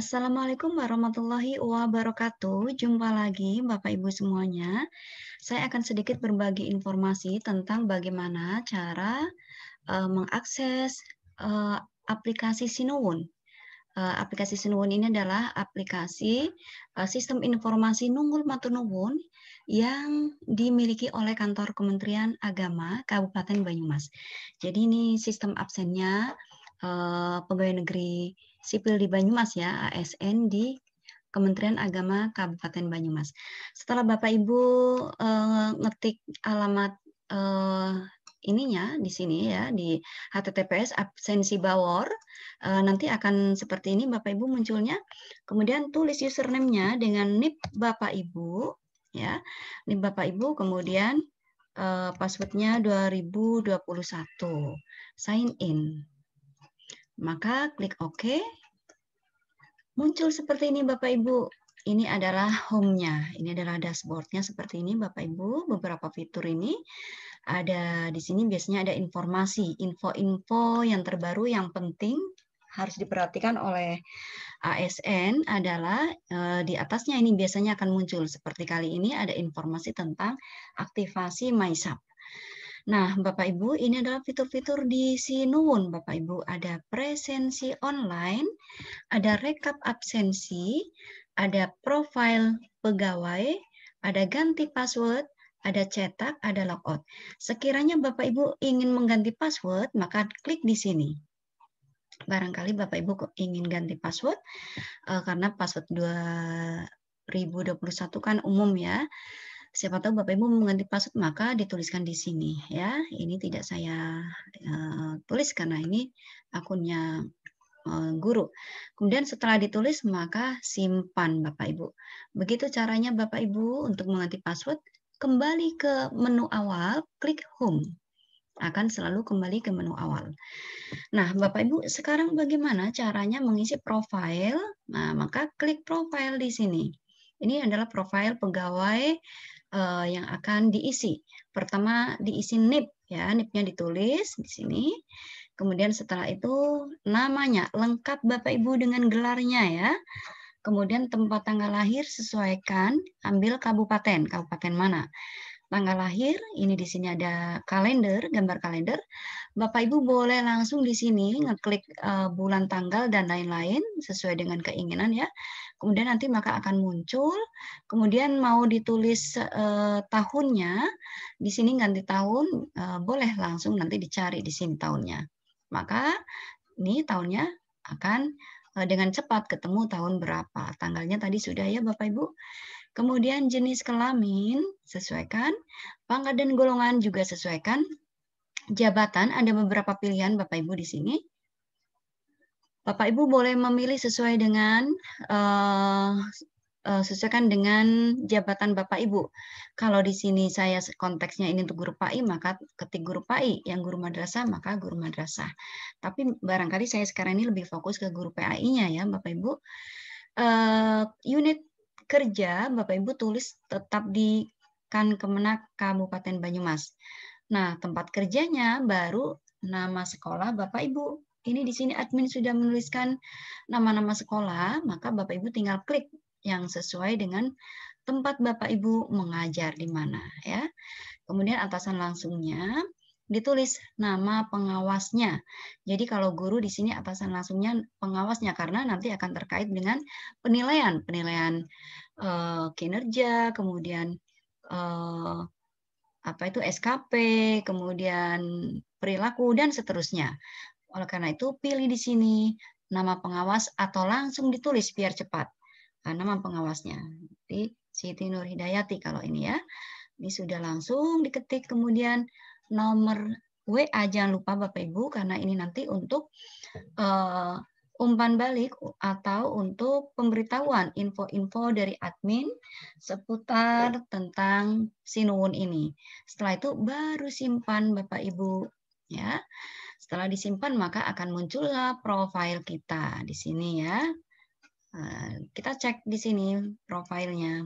Assalamualaikum warahmatullahi wabarakatuh. Jumpa lagi Bapak Ibu semuanya. Saya akan sedikit berbagi informasi tentang bagaimana cara uh, mengakses uh, aplikasi Sinuwun. Uh, aplikasi Sinuwun ini adalah aplikasi uh, sistem informasi Nunggul Matunuwun yang dimiliki oleh kantor Kementerian Agama Kabupaten Banyumas. Jadi ini sistem absennya uh, pegawai negeri sipil di Banyumas ya, ASN di Kementerian Agama Kabupaten Banyumas. Setelah Bapak Ibu uh, ngetik alamat uh, ininya di sini ya di https absensi bawor uh, nanti akan seperti ini Bapak Ibu munculnya. Kemudian tulis username-nya dengan NIP Bapak Ibu ya. NIP Bapak Ibu kemudian uh, passwordnya 2021. Sign in. Maka klik OK. Muncul seperti ini Bapak Ibu. Ini adalah home-nya. Ini adalah dashboard-nya seperti ini Bapak Ibu. Beberapa fitur ini ada di sini biasanya ada informasi, info-info yang terbaru yang penting harus diperhatikan oleh ASN adalah eh, di atasnya ini biasanya akan muncul seperti kali ini ada informasi tentang aktivasi MySap. Nah, Bapak Ibu, ini adalah fitur-fitur di Sinuwun, Bapak Ibu. Ada presensi online, ada rekap absensi, ada profil pegawai, ada ganti password, ada cetak, ada logout. Sekiranya Bapak Ibu ingin mengganti password, maka klik di sini. Barangkali Bapak Ibu ingin ganti password, uh, karena password 2021 kan umum ya siapa tahu Bapak Ibu mengganti password maka dituliskan di sini ya. Ini tidak saya uh, tulis karena ini akunnya uh, guru. Kemudian setelah ditulis maka simpan Bapak Ibu. Begitu caranya Bapak Ibu untuk mengganti password, kembali ke menu awal, klik home. Akan selalu kembali ke menu awal. Nah, Bapak Ibu, sekarang bagaimana caranya mengisi profil? Nah, maka klik profil di sini. Ini adalah profil pegawai uh, yang akan diisi. Pertama diisi NIP ya, NIP-nya ditulis di sini. Kemudian setelah itu namanya lengkap Bapak Ibu dengan gelarnya ya. Kemudian tempat tanggal lahir sesuaikan, ambil kabupaten, kabupaten mana tanggal lahir, ini di sini ada kalender, gambar kalender. Bapak Ibu boleh langsung di sini ngeklik uh, bulan tanggal dan lain-lain sesuai dengan keinginan ya. Kemudian nanti maka akan muncul, kemudian mau ditulis uh, tahunnya, di sini ganti tahun, uh, boleh langsung nanti dicari di sini tahunnya. Maka ini tahunnya akan dengan cepat ketemu tahun berapa. Tanggalnya tadi sudah ya Bapak Ibu. Kemudian jenis kelamin sesuaikan, pangkat dan golongan juga sesuaikan. Jabatan ada beberapa pilihan Bapak Ibu di sini. Bapak Ibu boleh memilih sesuai dengan uh, uh, sesuaikan dengan jabatan Bapak Ibu. Kalau di sini saya konteksnya ini untuk guru PAI, maka ketik guru PAI. Yang guru madrasah, maka guru madrasah. Tapi barangkali saya sekarang ini lebih fokus ke guru PAI-nya ya Bapak Ibu. Uh, unit kerja Bapak Ibu tulis tetap di Kan Kemenak Kabupaten Banyumas. Nah, tempat kerjanya baru nama sekolah Bapak Ibu. Ini di sini admin sudah menuliskan nama-nama sekolah, maka Bapak Ibu tinggal klik yang sesuai dengan tempat Bapak Ibu mengajar di mana ya. Kemudian atasan langsungnya ditulis nama pengawasnya. Jadi kalau guru di sini atasan langsungnya pengawasnya karena nanti akan terkait dengan penilaian, penilaian uh, kinerja, kemudian uh, apa itu SKP, kemudian perilaku dan seterusnya. Oleh karena itu pilih di sini nama pengawas atau langsung ditulis biar cepat. Nah, nama pengawasnya. Jadi Siti Nur Hidayati kalau ini ya. Ini sudah langsung diketik kemudian nomor WA jangan lupa Bapak Ibu karena ini nanti untuk uh, umpan balik atau untuk pemberitahuan info-info dari admin seputar tentang Sinuwun ini. Setelah itu baru simpan Bapak Ibu ya. Setelah disimpan maka akan muncullah profil kita di sini ya. Nah, kita cek di sini profilnya.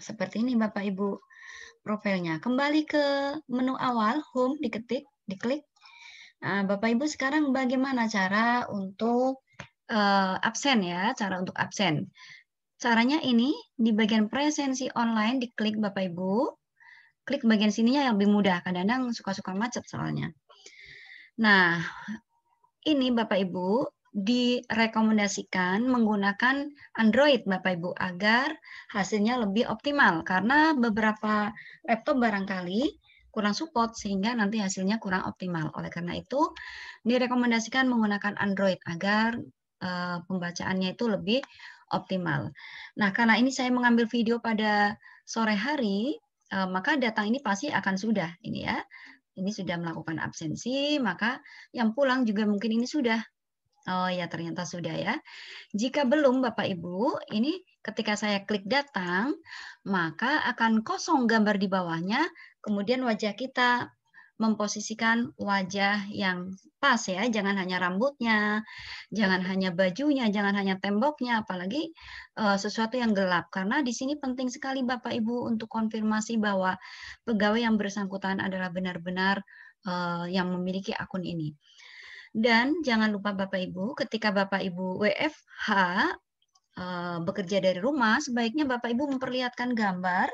Seperti ini Bapak Ibu profilnya. Kembali ke menu awal, home, diketik, diklik. Nah, Bapak Ibu sekarang bagaimana cara untuk uh, absen ya, cara untuk absen. Caranya ini di bagian presensi online diklik Bapak Ibu. Klik bagian sininya yang lebih mudah. Kadang-kadang suka-suka macet soalnya. Nah, ini Bapak Ibu direkomendasikan menggunakan Android Bapak Ibu agar hasilnya lebih optimal karena beberapa laptop barangkali kurang support sehingga nanti hasilnya kurang optimal. Oleh karena itu direkomendasikan menggunakan Android agar uh, pembacaannya itu lebih optimal. Nah, karena ini saya mengambil video pada sore hari, uh, maka datang ini pasti akan sudah ini ya. Ini sudah melakukan absensi, maka yang pulang juga mungkin ini sudah. Oh ya, ternyata sudah ya. Jika belum Bapak Ibu, ini ketika saya klik datang, maka akan kosong gambar di bawahnya, kemudian wajah kita memposisikan wajah yang pas ya, jangan hanya rambutnya, jangan hanya bajunya, jangan hanya temboknya, apalagi uh, sesuatu yang gelap. Karena di sini penting sekali Bapak Ibu untuk konfirmasi bahwa pegawai yang bersangkutan adalah benar-benar uh, yang memiliki akun ini. Dan jangan lupa Bapak Ibu, ketika Bapak Ibu WFH bekerja dari rumah, sebaiknya Bapak Ibu memperlihatkan gambar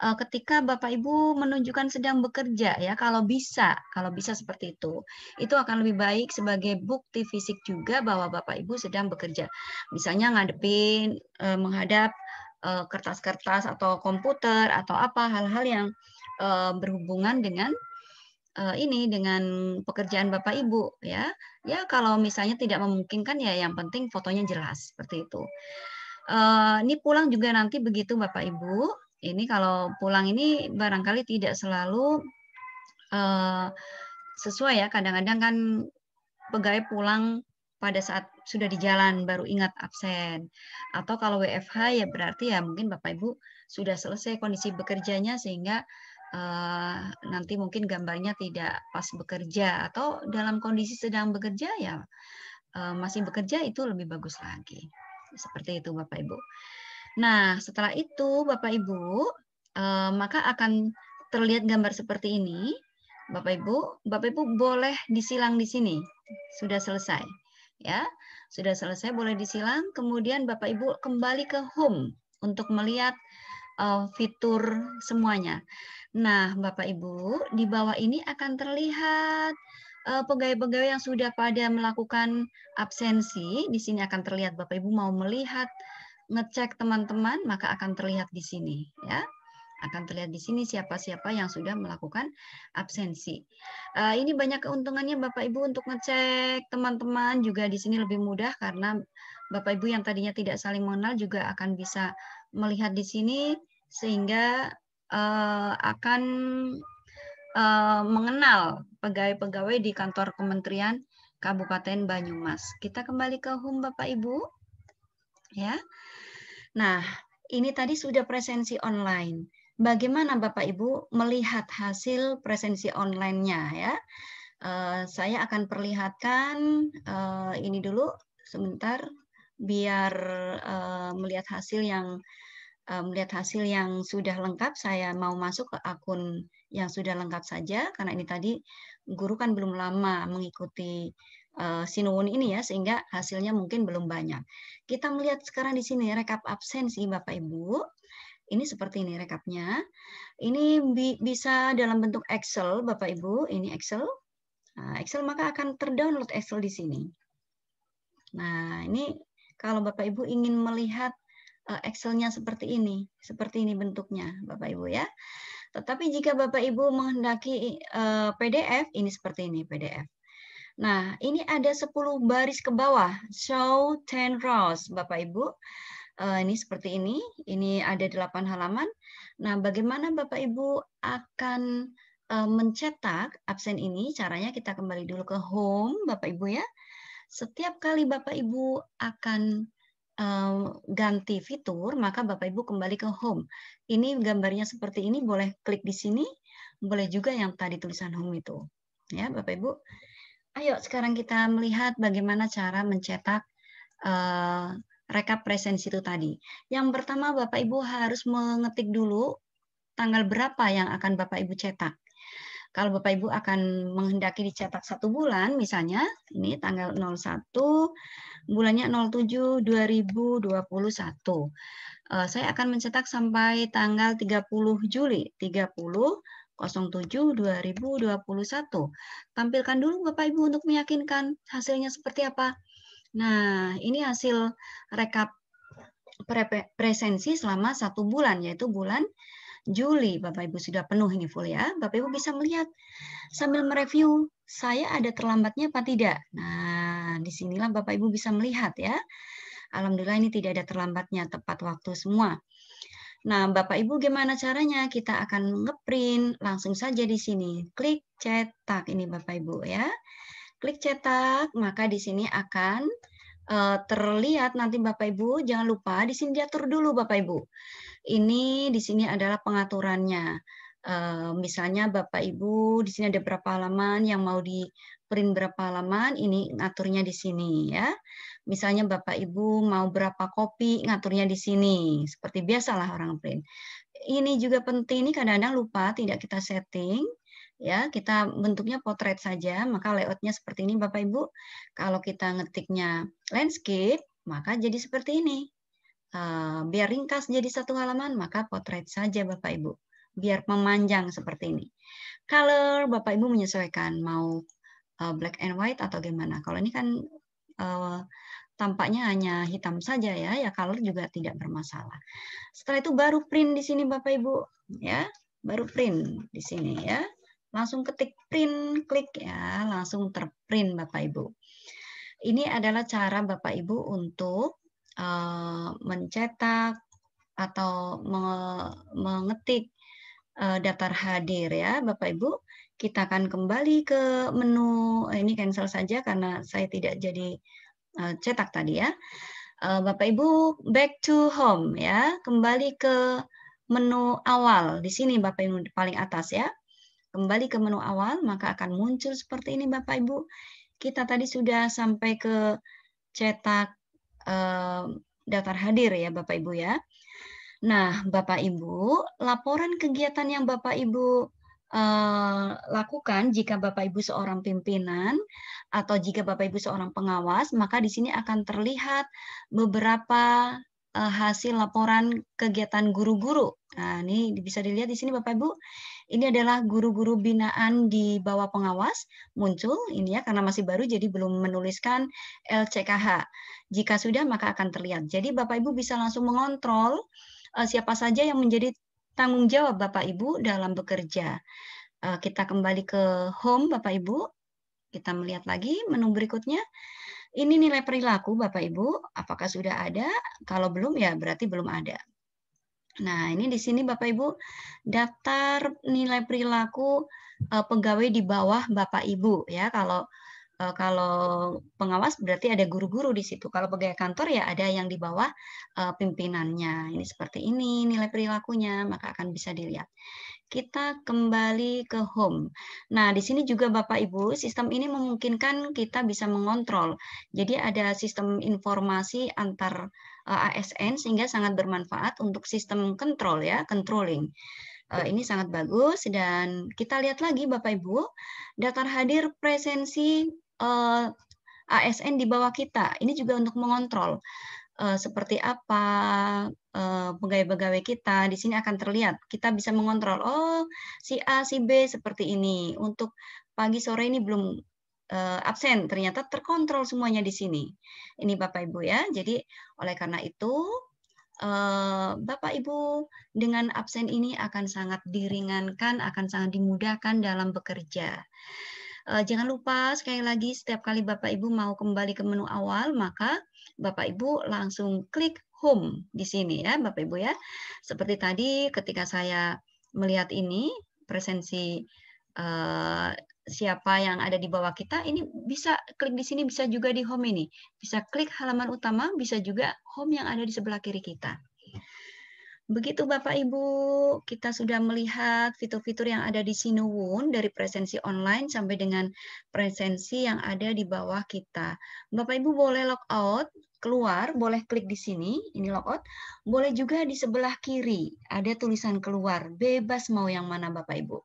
uh, ketika Bapak Ibu menunjukkan sedang bekerja ya, kalau bisa, kalau bisa seperti itu. Itu akan lebih baik sebagai bukti fisik juga bahwa Bapak Ibu sedang bekerja. Misalnya ngadepin uh, menghadap kertas-kertas atau komputer atau apa hal-hal yang berhubungan dengan uh, ini dengan pekerjaan Bapak Ibu ya. Ya kalau misalnya tidak memungkinkan ya yang penting fotonya jelas seperti itu. Uh, ini pulang juga nanti begitu Bapak Ibu. Ini kalau pulang ini barangkali tidak selalu uh, sesuai ya. Kadang-kadang kan pegawai pulang pada saat sudah di jalan baru ingat absen. Atau kalau WFH ya berarti ya mungkin Bapak Ibu sudah selesai kondisi bekerjanya sehingga uh, nanti mungkin gambarnya tidak pas bekerja atau dalam kondisi sedang bekerja ya uh, masih bekerja itu lebih bagus lagi. Seperti itu Bapak Ibu. Nah, setelah itu Bapak Ibu uh, maka akan terlihat gambar seperti ini. Bapak Ibu, Bapak Ibu boleh disilang di sini. Sudah selesai. Ya, sudah selesai boleh disilang. Kemudian Bapak Ibu kembali ke home untuk melihat uh, fitur semuanya. Nah, Bapak Ibu, di bawah ini akan terlihat eh, pegawai-pegawai yang sudah pada melakukan absensi. Di sini akan terlihat Bapak Ibu mau melihat ngecek teman-teman, maka akan terlihat di sini ya. Akan terlihat di sini siapa-siapa yang sudah melakukan absensi. Uh, ini banyak keuntungannya Bapak Ibu untuk ngecek teman-teman juga di sini lebih mudah karena Bapak Ibu yang tadinya tidak saling mengenal juga akan bisa melihat di sini sehingga uh, akan uh, mengenal pegawai-pegawai di kantor Kementerian Kabupaten Banyumas. Kita kembali ke home Bapak Ibu. Ya. Nah, ini tadi sudah presensi online. Bagaimana Bapak Ibu melihat hasil presensi online-nya ya? Uh, saya akan perlihatkan uh, ini dulu sebentar biar uh, melihat hasil yang melihat hasil yang sudah lengkap, saya mau masuk ke akun yang sudah lengkap saja, karena ini tadi guru kan belum lama mengikuti uh, Sinuwun ini ya, sehingga hasilnya mungkin belum banyak. Kita melihat sekarang di sini rekap absensi Bapak Ibu. Ini seperti ini rekapnya. Ini bi bisa dalam bentuk Excel Bapak Ibu, ini Excel. Nah, Excel maka akan terdownload Excel di sini. Nah, ini kalau Bapak Ibu ingin melihat Eh, Excelnya seperti ini, seperti ini bentuknya, Bapak Ibu ya. Tetapi jika Bapak Ibu menghendaki eh, PDF, ini seperti ini PDF. Nah, ini ada 10 baris ke bawah, show 10 rows, Bapak Ibu. Eh, ini seperti ini, ini ada 8 halaman. Nah, bagaimana Bapak Ibu akan mencetak absen ini? Caranya kita kembali dulu ke home, Bapak Ibu ya. Setiap kali Bapak Ibu akan ganti fitur, maka Bapak Ibu kembali ke home. Ini gambarnya seperti ini, boleh klik di sini, boleh juga yang tadi tulisan home itu. Ya, Bapak Ibu. Ayo sekarang kita melihat bagaimana cara mencetak uh, rekap presensi itu tadi. Yang pertama Bapak Ibu harus mengetik dulu tanggal berapa yang akan Bapak Ibu cetak. Kalau Bapak Ibu akan menghendaki dicetak satu bulan, misalnya ini tanggal 01 bulannya 07 2021. Uh, saya akan mencetak sampai tanggal 30 Juli 30 07 2021. Tampilkan dulu Bapak Ibu untuk meyakinkan hasilnya seperti apa. Nah, ini hasil rekap pre presensi selama satu bulan, yaitu bulan Juli, Bapak Ibu sudah penuh ini full ya. Bapak Ibu bisa melihat sambil mereview, saya ada terlambatnya apa tidak. Nah, di sinilah Bapak Ibu bisa melihat ya. Alhamdulillah ini tidak ada terlambatnya, tepat waktu semua. Nah, Bapak Ibu gimana caranya? Kita akan ngeprint langsung saja di sini. Klik cetak ini Bapak Ibu ya. Klik cetak, maka di sini akan uh, terlihat nanti Bapak Ibu. Jangan lupa di sini diatur dulu Bapak Ibu. Ini di sini adalah pengaturannya. Uh, misalnya Bapak Ibu di sini ada berapa halaman yang mau di print berapa halaman, ini ngaturnya di sini ya. Misalnya Bapak Ibu mau berapa kopi, ngaturnya di sini. Seperti biasalah orang print. Ini juga penting, ini kadang-kadang lupa tidak kita setting. Ya, kita bentuknya potret saja, maka layoutnya seperti ini Bapak Ibu. Kalau kita ngetiknya landscape, maka jadi seperti ini. Eh, biar ringkas jadi satu halaman, maka potret saja Bapak Ibu. Biar memanjang seperti ini. Color, Bapak Ibu menyesuaikan mau uh, black and white atau gimana. Kalau ini kan uh, tampaknya hanya hitam saja ya, ya color juga tidak bermasalah. Setelah itu baru print di sini Bapak Ibu, ya, baru print di sini ya. Langsung ketik print, klik ya, langsung terprint Bapak Ibu. Ini adalah cara Bapak Ibu untuk Eh, mencetak atau mengetik uh, daftar hadir ya Bapak Ibu. Kita akan kembali ke menu eh, ini cancel saja karena saya tidak jadi cetak tadi ya. Bapak Ibu back to home ya, kembali ke menu awal di sini Bapak Ibu paling atas ya. Kembali ke menu awal maka akan muncul seperti ini Bapak Ibu. Kita tadi sudah sampai ke cetak daftar hadir ya Bapak Ibu ya. Nah, Bapak Ibu, laporan kegiatan yang Bapak Ibu uh, lakukan jika Bapak Ibu seorang pimpinan atau jika Bapak Ibu seorang pengawas, maka di sini akan terlihat beberapa uh, hasil laporan kegiatan guru-guru. Nah, ini bisa dilihat di sini Bapak Ibu. Ini adalah guru-guru binaan di bawah pengawas muncul ini ya karena masih baru jadi belum menuliskan LCKH. Jika sudah maka akan terlihat. Jadi Bapak Ibu bisa langsung mengontrol uh, siapa saja yang menjadi tanggung jawab Bapak Ibu dalam bekerja. Uh, kita kembali ke home Bapak Ibu. Kita melihat lagi menu berikutnya. Ini nilai perilaku Bapak Ibu, apakah sudah ada? Kalau belum ya berarti belum ada. Nah, ini di sini Bapak Ibu daftar nilai perilaku uh, pegawai di bawah Bapak Ibu ya. Kalau uh, kalau pengawas berarti ada guru-guru di situ. Kalau pegawai kantor ya ada yang di bawah uh, pimpinannya. Ini seperti ini nilai perilakunya, maka akan bisa dilihat kita kembali ke home. Nah, di sini juga Bapak Ibu, sistem ini memungkinkan kita bisa mengontrol. Jadi ada sistem informasi antar eh, ASN sehingga sangat bermanfaat untuk sistem control ya, controlling. Uh, ini sangat bagus dan kita lihat lagi Bapak Ibu, daftar hadir presensi eh, ASN di bawah kita. Ini juga untuk mengontrol uh, seperti apa uh, pegawai-pegawai kita di sini akan terlihat. Kita bisa mengontrol, oh si A, si B seperti ini. Untuk pagi sore ini belum uh, absen, ternyata terkontrol semuanya di sini. Ini Bapak Ibu ya. Jadi oleh karena itu Bapak Ibu dengan absen ini akan sangat diringankan, akan sangat dimudahkan dalam bekerja. Uh, jangan lupa sekali lagi setiap kali Bapak Ibu mau kembali ke menu awal, maka Bapak Ibu langsung klik home di sini ya Bapak Ibu ya. Seperti tadi ketika saya melihat ini presensi uh, siapa yang ada di bawah kita ini bisa klik di sini bisa juga di home ini. Bisa klik halaman utama, bisa juga home yang ada di sebelah kiri kita. Begitu Bapak Ibu, kita sudah melihat fitur-fitur yang ada di Sinuwun dari presensi online sampai dengan presensi yang ada di bawah kita. Bapak Ibu boleh log out, keluar, boleh klik di sini, ini logout. Boleh juga di sebelah kiri, ada tulisan keluar, bebas mau yang mana Bapak Ibu.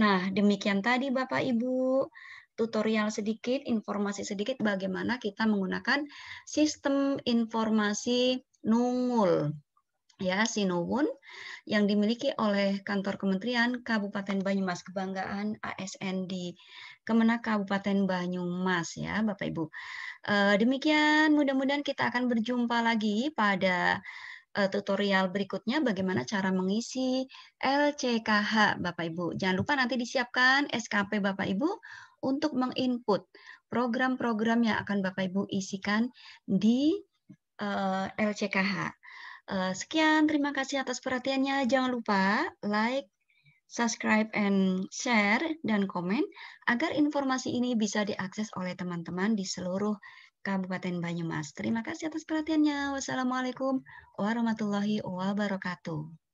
Nah, demikian tadi Bapak Ibu, tutorial sedikit, informasi sedikit bagaimana kita menggunakan sistem informasi Nungul ya Sinuwun yang dimiliki oleh kantor Kementerian Kabupaten Banyumas Kebanggaan ASN di Kemenak Kabupaten Banyumas ya Bapak Ibu. Eh, demikian mudah-mudahan kita akan berjumpa lagi pada uh, tutorial berikutnya bagaimana cara mengisi LCKH Bapak Ibu. Jangan lupa nanti disiapkan SKP Bapak Ibu untuk menginput program-program yang akan Bapak Ibu isikan di uh, eh, LCKH. Eh, sekian, terima kasih atas perhatiannya. Jangan lupa like, subscribe, and share, dan komen agar informasi ini bisa diakses oleh teman-teman di seluruh Kabupaten Banyumas. Terima kasih atas perhatiannya. Wassalamualaikum warahmatullahi wabarakatuh.